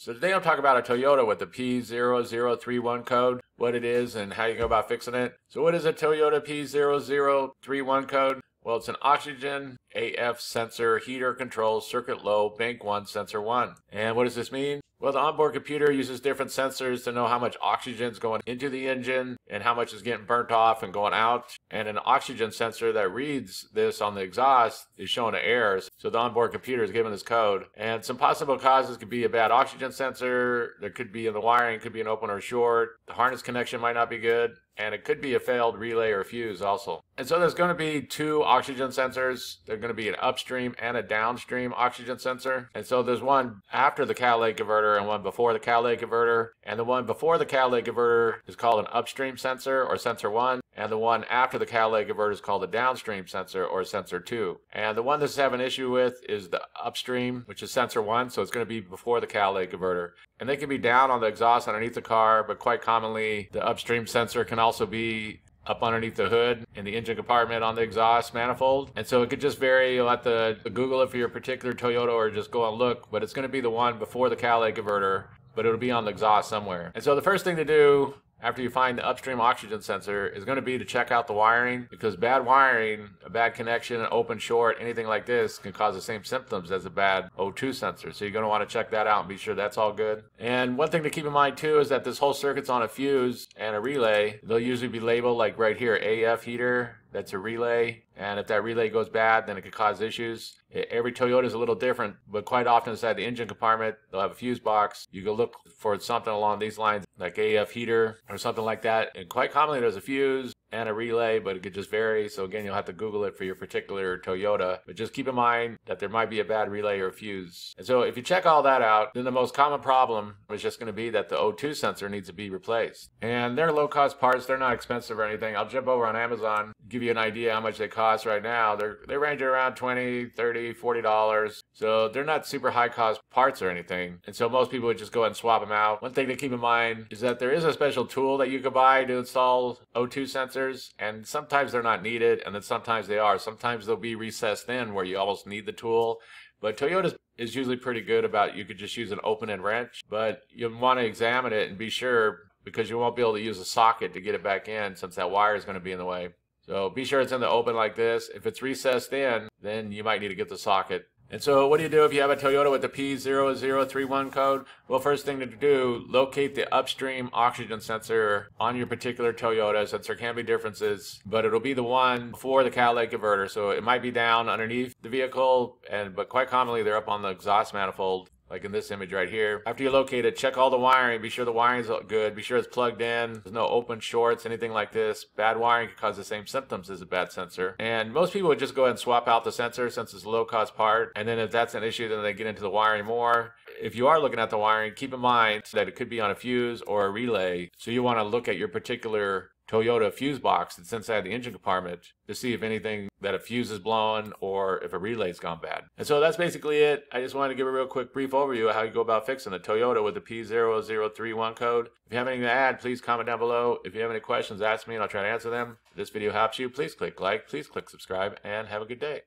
So today I'm talking about a Toyota with the P0031 code, what it is and how you go about fixing it. So what is a Toyota P0031 code? Well, it's an oxygen AF sensor heater control circuit low bank 1 sensor 1. And what does this mean? Well, the onboard computer uses different sensors to know how much oxygen is going into the engine and how much is getting burnt off and going out. And an oxygen sensor that reads this on the exhaust is showing an error. So the onboard computer is given this code. And some possible causes could be a bad oxygen sensor. There could be in the wiring, could be an open or short. The harness connection might not be good and it could be a failed relay or fuse also. And so there's going to be two oxygen sensors. There's going to be an upstream and a downstream oxygen sensor. And so there's one after the catalytic converter and one before the catalytic converter. And the one before the catalytic converter is called an upstream sensor or sensor 1. And the one after the catalytic converter is called a downstream sensor or sensor 2. And the one that's having an with is the upstream, which is sensor 1. So it's going to be before the catalytic converter. And they can be down on the exhaust underneath the car, but quite commonly the upstream sensor can also be up underneath the hood in the engine compartment on the exhaust manifold. And so it could just vary. You'll have to Google it for your particular Toyota or just go and look, but it's going to be the one before the catalytic converter, but it'll be on the exhaust somewhere. And so the first thing to do after you find the upstream oxygen sensor is going to be to check out the wiring because bad wiring, a bad connection, an open short, anything like this can cause the same symptoms as a bad O2 sensor. So you're going to want to check that out and be sure that's all good. And one thing to keep in mind too is that this whole circuit's on a fuse and a relay. They'll usually be labeled like right here, AF heater, that's a relay. And if that relay goes bad, then it could cause issues. Every Toyota is a little different, but quite often inside the engine compartment, they'll have a fuse box. You can look for something along these lines, like AF heater or something like that. And quite commonly, there's a fuse and a relay, but it could just vary. So again, you'll have to Google it for your particular Toyota. But just keep in mind that there might be a bad relay or fuse. And so if you check all that out, then the most common problem is just going to be that the O2 sensor needs to be replaced. And they're low cost parts. They're not expensive or anything. I'll jump over on Amazon, give you an idea how much they cost right now. They're, they range around 20, 30, 40 dollars. So they're not super high cost parts or anything. And so most people would just go and swap them out. One thing to keep in mind is that there is a special tool that you could buy to install O2 sensors and sometimes they're not needed, and then sometimes they are. Sometimes they'll be recessed in where you almost need the tool. But Toyota is usually pretty good about you could just use an open end wrench, but you want to examine it and be sure because you won't be able to use a socket to get it back in since that wire is going to be in the way. So be sure it's in the open like this. If it's recessed in, then you might need to get the socket and so what do you do if you have a Toyota with the P0031 code? Well, first thing to do, locate the upstream oxygen sensor on your particular Toyota since there can be differences, but it'll be the one for the catalytic converter. So it might be down underneath the vehicle, and but quite commonly they're up on the exhaust manifold like in this image right here. After you locate it, check all the wiring. Be sure the wiring's good. Be sure it's plugged in. There's no open shorts, anything like this. Bad wiring could cause the same symptoms as a bad sensor. And most people would just go ahead and swap out the sensor since it's a low cost part. And then if that's an issue, then they get into the wiring more. If you are looking at the wiring, keep in mind that it could be on a fuse or a relay. So you want to look at your particular Toyota fuse box that's inside the engine compartment to see if anything that a fuse is blown or if a relay's gone bad. And so that's basically it. I just wanted to give a real quick brief overview of how you go about fixing the Toyota with the P0031 code. If you have anything to add, please comment down below. If you have any questions, ask me and I'll try to answer them. If this video helps you, please click like, please click subscribe, and have a good day.